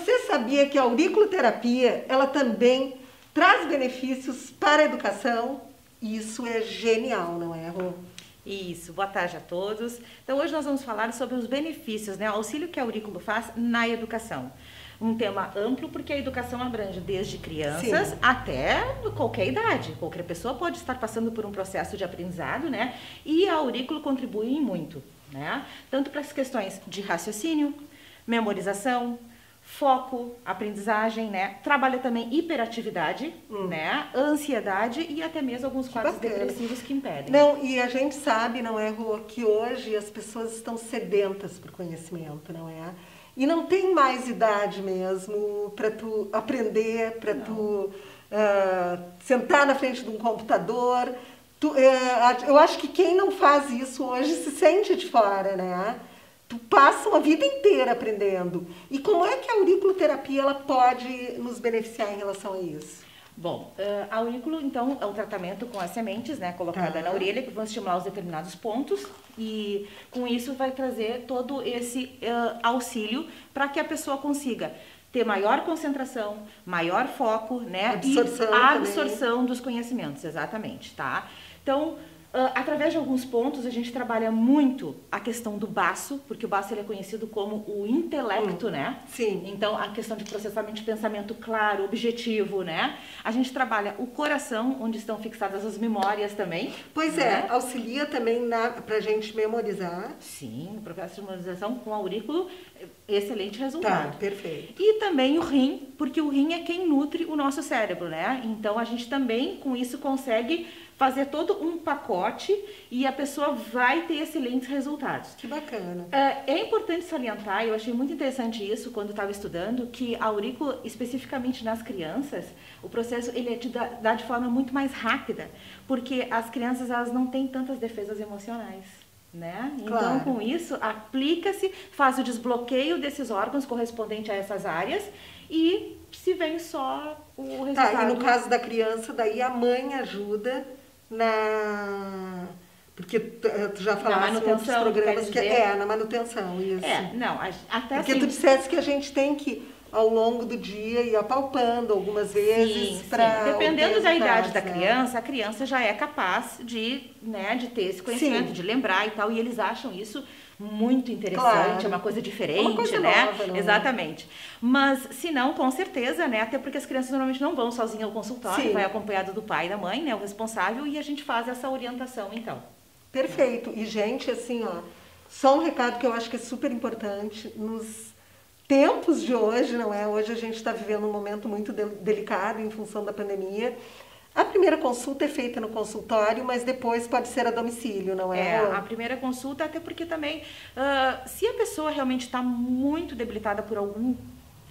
você sabia que a auriculoterapia, ela também traz benefícios para a educação? Isso é genial, não é, Rô? Isso, boa tarde a todos. Então hoje nós vamos falar sobre os benefícios, né, o auxílio que a aurículo faz na educação. Um tema amplo porque a educação abrange desde crianças Sim. até qualquer idade. Qualquer pessoa pode estar passando por um processo de aprendizado, né? E a aurículo contribui muito, né? Tanto para as questões de raciocínio, memorização, foco, aprendizagem, né? Trabalha também hiperatividade, hum. né? Ansiedade e até mesmo alguns quadros depressivos que impedem. Não, e a gente sabe, não é, Rô, que hoje as pessoas estão sedentas por conhecimento, não é? E não tem mais idade mesmo para tu aprender, para tu uh, sentar na frente de um computador. Tu, uh, eu acho que quem não faz isso hoje se sente de fora, né? Tu passa uma vida inteira aprendendo. E como é que a auriculoterapia ela pode nos beneficiar em relação a isso? Bom, eh, a aurículo, então, é um tratamento com as sementes, né, colocada tá. na orelha, que vão estimular os determinados pontos, e com isso vai trazer todo esse uh, auxílio para que a pessoa consiga ter maior concentração, maior foco, né, absorção e a absorção também. dos conhecimentos, exatamente, tá? Então, Uh, através de alguns pontos, a gente trabalha muito a questão do baço, porque o baço ele é conhecido como o intelecto, hum, né? Sim. Então, a questão de processamento de pensamento claro, objetivo, né? A gente trabalha o coração, onde estão fixadas as memórias também. Pois é, né? é, auxilia também para a gente memorizar. Sim, o processo de memorização com aurículo, excelente resultado. Tá, perfeito. E também o rim, porque o rim é quem nutre o nosso cérebro, né? Então, a gente também, com isso, consegue fazer todo um pacote e a pessoa vai ter excelentes resultados. Que bacana. É, é importante salientar, eu achei muito interessante isso quando estava estudando, que a aurícula, especificamente nas crianças, o processo ele é de, dá de forma muito mais rápida, porque as crianças elas não têm tantas defesas emocionais. Né? Então, claro. Então, com isso, aplica-se, faz o desbloqueio desses órgãos correspondente a essas áreas e se vem só o resultado. Tá, e no caso da criança, daí a mãe ajuda na porque tu já falaste em outros programas que é na manutenção isso. É não até porque assim, tu disseste que a gente tem que ao longo do dia ir apalpando algumas vezes para dependendo da idade da né? criança a criança já é capaz de né de ter esse conhecimento sim. de lembrar e tal e eles acham isso muito interessante, claro. é uma coisa diferente, uma coisa né? Nova, não é? Exatamente. Mas, se não, com certeza, né? Até porque as crianças normalmente não vão sozinhas ao consultório, Sim. vai acompanhado do pai e da mãe, né? O responsável, e a gente faz essa orientação, então. Perfeito. E, gente, assim, ó, só um recado que eu acho que é super importante nos tempos de hoje, não é? Hoje a gente está vivendo um momento muito delicado em função da pandemia. A primeira consulta é feita no consultório, mas depois pode ser a domicílio, não é? É, a primeira consulta, até porque também, uh, se a pessoa realmente está muito debilitada por algum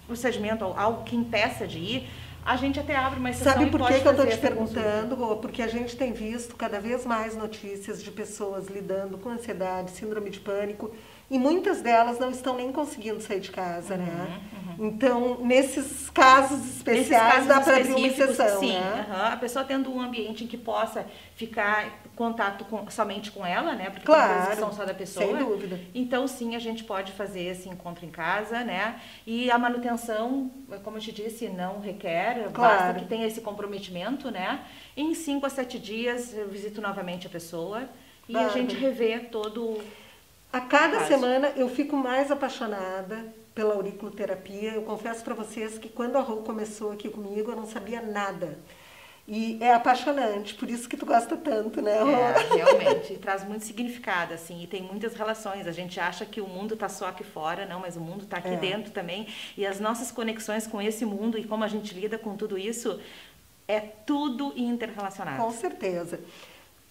procedimento, algo que impeça de ir, a gente até abre uma exceção Sabe por que, que eu estou te perguntando, Rô? Porque a gente tem visto cada vez mais notícias de pessoas lidando com ansiedade, síndrome de pânico, e muitas delas não estão nem conseguindo sair de casa, né? uhum, né? Uhum. Então, nesses casos especiais, nesses casos dá para abrir uma exceção, sim, né? Uhum. A pessoa tendo um ambiente em que possa ficar em contato com, somente com ela, né? Porque claro, são só da pessoa. Sem dúvida. Então, sim, a gente pode fazer esse encontro em casa, né? E a manutenção, como eu te disse, não requer, claro. basta que tenha esse comprometimento, né? Em cinco a sete dias, eu visito novamente a pessoa e a gente revê todo a cada Caso. semana eu fico mais apaixonada pela auriculoterapia. Eu confesso para vocês que quando a Rô começou aqui comigo, eu não sabia nada. E é apaixonante, por isso que tu gosta tanto, né? Rô? É, realmente, traz muito significado, assim, e tem muitas relações. A gente acha que o mundo está só aqui fora, não, mas o mundo está aqui é. dentro também. E as nossas conexões com esse mundo e como a gente lida com tudo isso é tudo interrelacionado. Com certeza.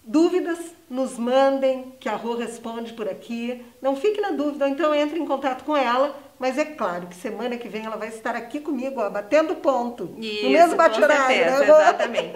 Dúvidas, nos mandem, que a Rô responde por aqui. Não fique na dúvida, então entre em contato com ela. Mas é claro que semana que vem ela vai estar aqui comigo, ó, batendo ponto. Isso, no mesmo bate-horário, né, Exatamente.